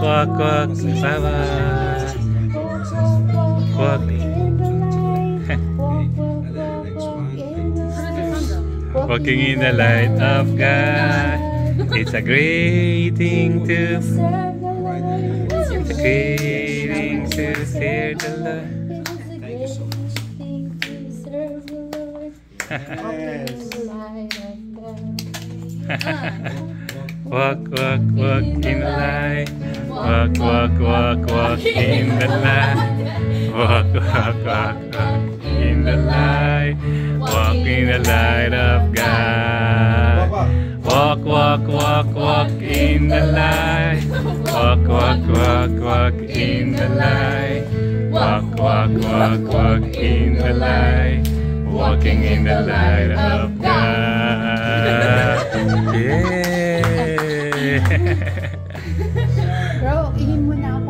walk, walk. Bye-bye. Walk. Walking in the light of God. It's a great thing to It's a great thing to serve the Lord. Walk, walk, walk in the light. Walk, walk, walk, walk in the light. Walk, walk, walk, walk in the light. Walk in the light of God. Walk, walk, walk, walk in the light. Walk, walk, walk, walk in the light. Walk, walk, walk, walk in the light. Walking in the light of God. Yeah. Mo na.